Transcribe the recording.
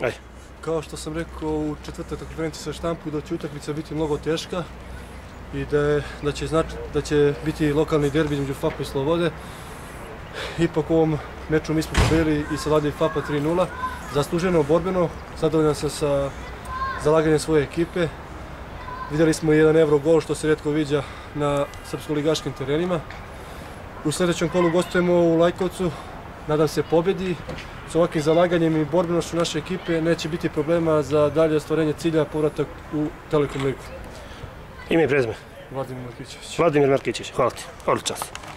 Aj. Kao što sam rekao u četvrtoj konferenciji sa štampu da će utakmica biti mnogo teška i da, je, da, će, znači, da će biti lokalni derbi između FAPA i Slobode. Ipak u ovom meču mi smo pobedili i savladili FAPA 3-0. Zasluženo, borbeno, zadovoljan sam sa zalaganjem svoje ekipe. Vidjeli smo jedan euro gol što se redko viđa na srpsko-ligaškim terenima. U sljedećem kolu gostujemo u Lajkovcu, nadam se pobjedi. S ovakvim zalaganjem i borbenošću naše ekipe neće biti problema za dalje ostvarenje cilja povratak u Telekom ligu. Ime i prezme. Vladimir Markićević. Vladimir Markićević, hvala ti. Odličan si.